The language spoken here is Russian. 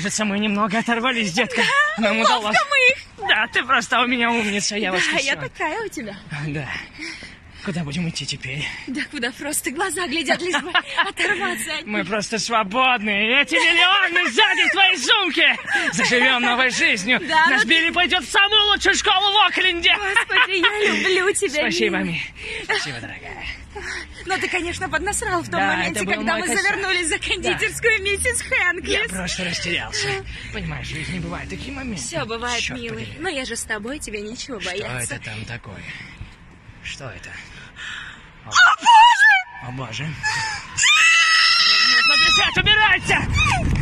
Кажется, мы немного оторвались, детка. Нам удалось. мы их. Да, ты просто у меня умница, я Да, я такая у тебя. Да. Куда будем идти теперь? Да куда просто глаза глядят, лишь бы оторваться от Мы просто свободны. Эти миллионы сзади в твоей сумке. Заживем новой жизнью. Да, Наш ну Билли пойдет в самую лучшую школу в Окленде. Господи, я люблю тебя, Спасибо, милый. Ми. Спасибо, дорогая. Но ты, конечно, поднасрал в том Да, моменте, когда мы косяк. завернулись за кондитерскую миссис Я Хэнклис. просто растерялся. Понимаешь, в жизни бывают такие моменты. Все бывает, Черт милый. побери. Но я же с тобой, тебе нечего Что бояться. это там такое? Что это? О, боже! О боже! Нужно бежать, убирайся!